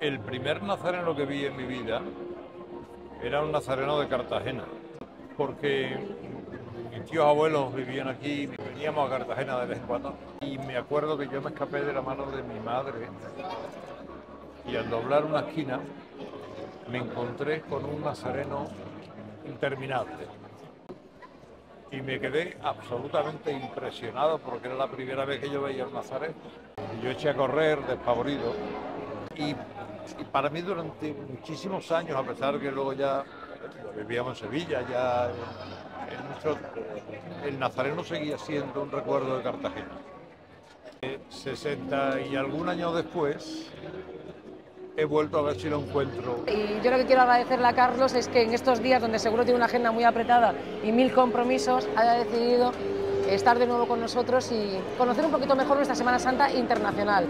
El primer nazareno que vi en mi vida era un nazareno de Cartagena, porque mis tíos abuelos vivían aquí, veníamos a Cartagena de vez en y me acuerdo que yo me escapé de la mano de mi madre y al doblar una esquina me encontré con un nazareno interminable. Y me quedé absolutamente impresionado porque era la primera vez que yo veía un nazareno. Y yo eché a correr despavorido y, y para mí durante muchísimos años, a pesar de que luego ya vivíamos en Sevilla, ya nuestro, el nazareno seguía siendo un recuerdo de Cartagena. 60 y algún año después he vuelto a ver si lo encuentro. Y yo lo que quiero agradecerle a Carlos es que en estos días donde seguro tiene una agenda muy apretada y mil compromisos, haya decidido estar de nuevo con nosotros y conocer un poquito mejor nuestra Semana Santa internacional.